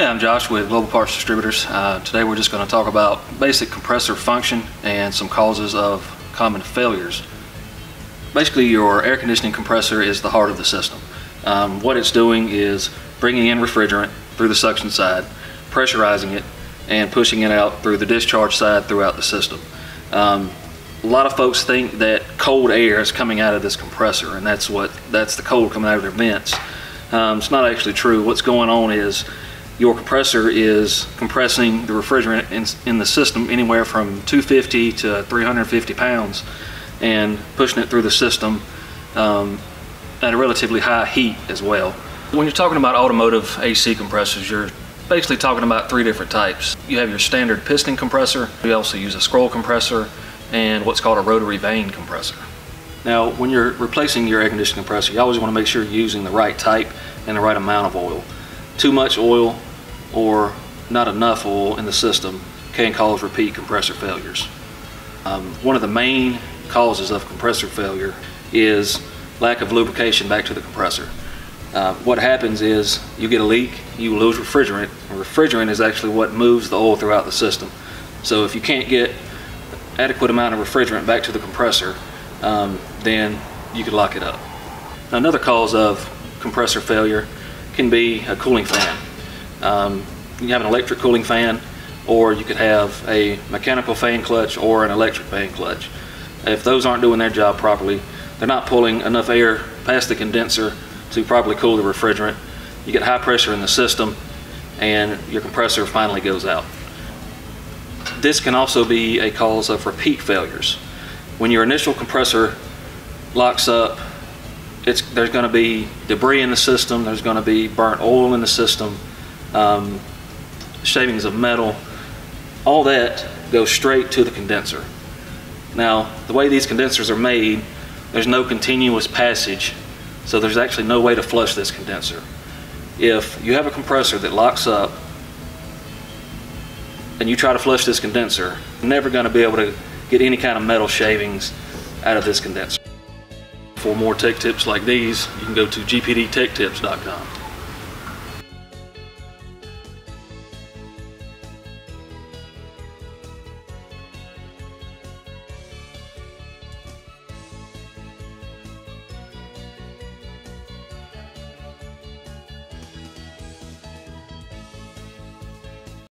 Hey, I'm Josh with Global Parts Distributors. Uh, today we're just going to talk about basic compressor function and some causes of common failures. Basically your air conditioning compressor is the heart of the system. Um, what it's doing is bringing in refrigerant through the suction side, pressurizing it, and pushing it out through the discharge side throughout the system. Um, a lot of folks think that cold air is coming out of this compressor and that's what that's the cold coming out of their vents. Um, it's not actually true. What's going on is your compressor is compressing the refrigerant in, in, the system anywhere from 250 to 350 pounds and pushing it through the system um, at a relatively high heat as well. When you're talking about automotive AC compressors, you're basically talking about three different types. You have your standard piston compressor, we also use a scroll compressor, and what's called a rotary vane compressor. Now, when you're replacing your air conditioning compressor, you always want to make sure you're using the right type and the right amount of oil. Too much oil or not enough oil in the system can cause repeat compressor failures. Um, one of the main causes of compressor failure is lack of lubrication back to the compressor. Uh, what happens is you get a leak, you lose refrigerant. And refrigerant is actually what moves the oil throughout the system. So if you can't get adequate amount of refrigerant back to the compressor, um, then you could lock it up. Another cause of compressor failure can be a cooling fan. Um, you have an electric cooling fan or you could have a mechanical fan clutch or an electric fan clutch. If those aren't doing their job properly, they're not pulling enough air past the condenser to properly cool the refrigerant. You get high pressure in the system and your compressor finally goes out. This can also be a cause of repeat failures. When your initial compressor locks up, there's going to be debris in the system, there's going to be burnt oil in the system, um, shavings of metal, all that goes straight to the condenser. Now, the way these condensers are made, there's no continuous passage, so there's actually no way to flush this condenser. If you have a compressor that locks up and you try to flush this condenser, you're never going to be able to get any kind of metal shavings out of this condenser. For more tech tips like these, you can go to gpdtechtips.com.